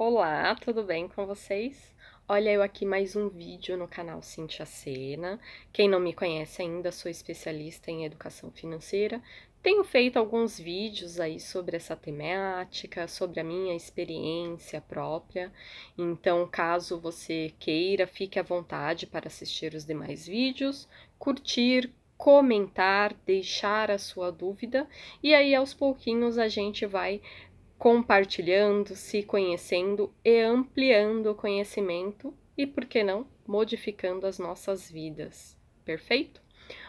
Olá, tudo bem com vocês? Olha eu aqui mais um vídeo no canal Cintia Sena. Quem não me conhece ainda, sou especialista em educação financeira. Tenho feito alguns vídeos aí sobre essa temática, sobre a minha experiência própria. Então, caso você queira, fique à vontade para assistir os demais vídeos, curtir, comentar, deixar a sua dúvida e aí aos pouquinhos a gente vai compartilhando, se conhecendo e ampliando o conhecimento e, por que não, modificando as nossas vidas. Perfeito?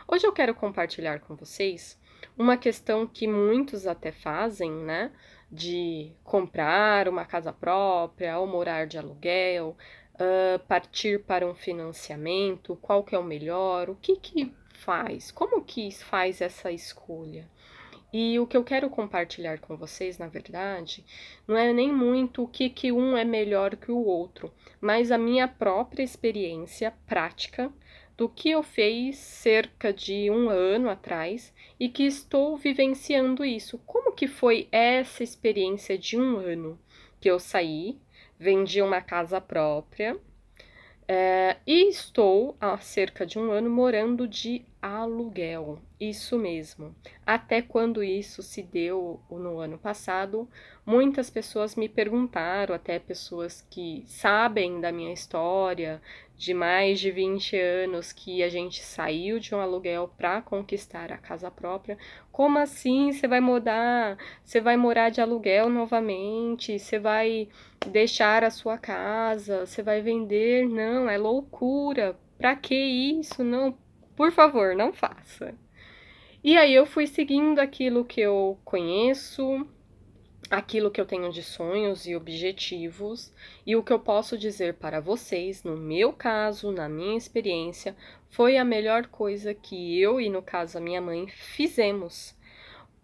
Hoje eu quero compartilhar com vocês uma questão que muitos até fazem, né? De comprar uma casa própria ou morar de aluguel, uh, partir para um financiamento, qual que é o melhor, o que que faz, como que faz essa escolha. E o que eu quero compartilhar com vocês, na verdade, não é nem muito o que, que um é melhor que o outro, mas a minha própria experiência prática do que eu fiz cerca de um ano atrás e que estou vivenciando isso. Como que foi essa experiência de um ano que eu saí, vendi uma casa própria é, e estou há cerca de um ano morando de aluguel. Isso mesmo. Até quando isso se deu no ano passado, muitas pessoas me perguntaram, até pessoas que sabem da minha história, de mais de 20 anos que a gente saiu de um aluguel para conquistar a casa própria. Como assim você vai mudar? Você vai morar de aluguel novamente? Você vai deixar a sua casa? Você vai vender? Não, é loucura. Para que isso? Não, por favor, não faça. E aí eu fui seguindo aquilo que eu conheço, aquilo que eu tenho de sonhos e objetivos, e o que eu posso dizer para vocês, no meu caso, na minha experiência, foi a melhor coisa que eu e no caso a minha mãe fizemos.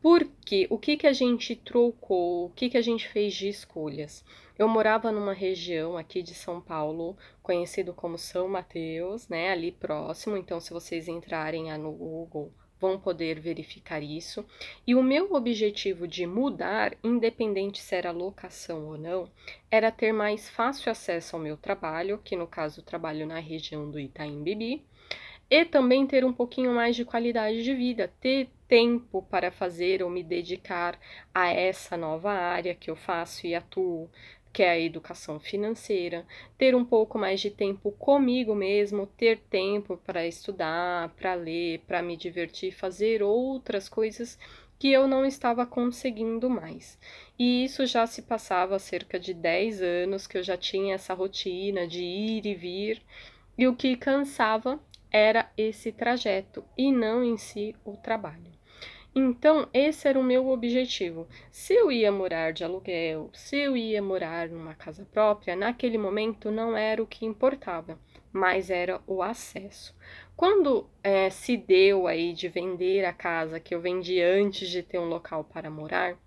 Porque o que que a gente trocou, o que que a gente fez de escolhas? Eu morava numa região aqui de São Paulo, conhecido como São Mateus, né, ali próximo. Então, se vocês entrarem no Google, vão poder verificar isso. E o meu objetivo de mudar, independente se era locação ou não, era ter mais fácil acesso ao meu trabalho, que no caso trabalho na região do Itaim Bibi, e também ter um pouquinho mais de qualidade de vida, ter tempo para fazer ou me dedicar a essa nova área que eu faço e atuo, que é a educação financeira, ter um pouco mais de tempo comigo mesmo, ter tempo para estudar, para ler, para me divertir, fazer outras coisas que eu não estava conseguindo mais. E isso já se passava cerca de 10 anos que eu já tinha essa rotina de ir e vir, e o que cansava era esse trajeto e não em si o trabalho. Então, esse era o meu objetivo. Se eu ia morar de aluguel, se eu ia morar numa casa própria, naquele momento não era o que importava, mas era o acesso. Quando é, se deu aí de vender a casa que eu vendi antes de ter um local para morar,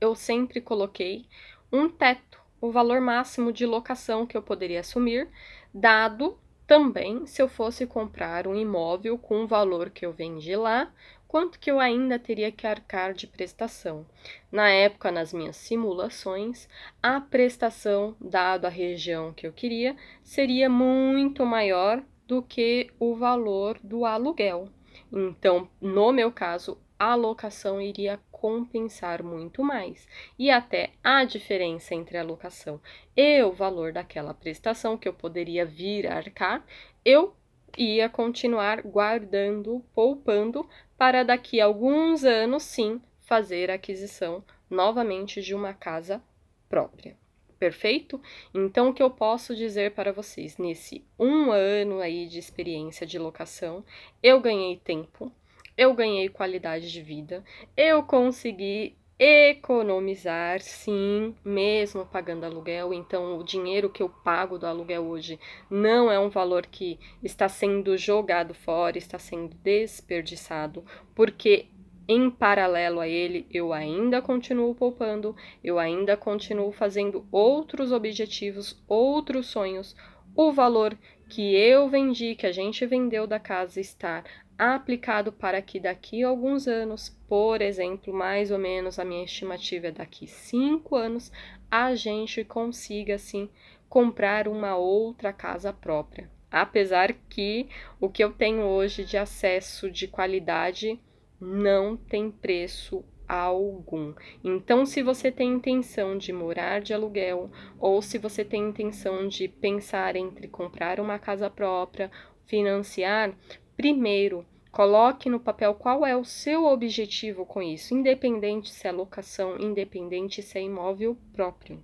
eu sempre coloquei um teto, o valor máximo de locação que eu poderia assumir, dado também se eu fosse comprar um imóvel com o valor que eu vendi lá, quanto que eu ainda teria que arcar de prestação. Na época, nas minhas simulações, a prestação, dado a região que eu queria, seria muito maior do que o valor do aluguel. Então, no meu caso, a locação iria compensar muito mais. E até a diferença entre a locação e o valor daquela prestação que eu poderia vir a arcar, eu ia continuar guardando, poupando para daqui a alguns anos, sim, fazer a aquisição novamente de uma casa própria. Perfeito? Então, o que eu posso dizer para vocês? Nesse um ano aí de experiência de locação, eu ganhei tempo, eu ganhei qualidade de vida, eu consegui economizar, sim, mesmo pagando aluguel. Então, o dinheiro que eu pago do aluguel hoje não é um valor que está sendo jogado fora, está sendo desperdiçado, porque em paralelo a ele, eu ainda continuo poupando, eu ainda continuo fazendo outros objetivos, outros sonhos. O valor que eu vendi, que a gente vendeu da casa, está aplicado para que daqui a alguns anos, por exemplo, mais ou menos a minha estimativa é daqui cinco anos, a gente consiga assim comprar uma outra casa própria. Apesar que o que eu tenho hoje de acesso de qualidade não tem preço algum. Então, se você tem intenção de morar de aluguel ou se você tem intenção de pensar entre comprar uma casa própria, financiar, primeiro coloque no papel qual é o seu objetivo com isso, independente se é locação, independente se é imóvel próprio.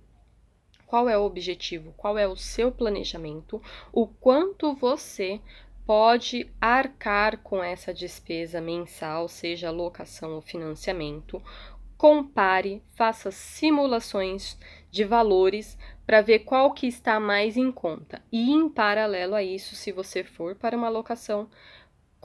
Qual é o objetivo? Qual é o seu planejamento? O quanto você pode arcar com essa despesa mensal, seja locação ou financiamento. Compare, faça simulações de valores para ver qual que está mais em conta. E em paralelo a isso, se você for para uma locação,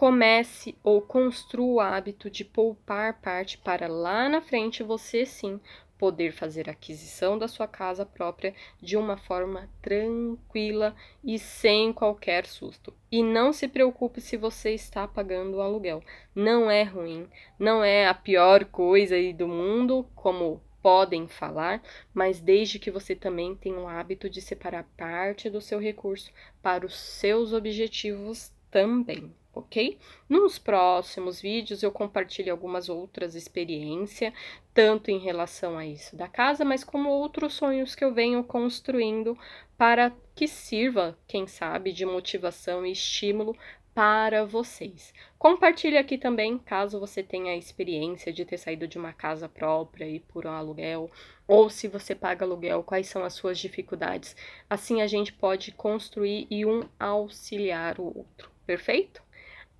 comece ou construa o hábito de poupar parte para lá na frente você sim poder fazer aquisição da sua casa própria de uma forma tranquila e sem qualquer susto. E não se preocupe se você está pagando o aluguel. Não é ruim, não é a pior coisa aí do mundo, como podem falar, mas desde que você também tenha o hábito de separar parte do seu recurso para os seus objetivos também ok? Nos próximos vídeos eu compartilho algumas outras experiências, tanto em relação a isso da casa, mas como outros sonhos que eu venho construindo para que sirva, quem sabe, de motivação e estímulo para vocês. Compartilhe aqui também, caso você tenha a experiência de ter saído de uma casa própria e por um aluguel, ou se você paga aluguel, quais são as suas dificuldades. Assim a gente pode construir e um auxiliar o outro. Perfeito?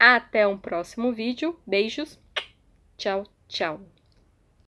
Até um próximo vídeo. Beijos. Tchau, tchau.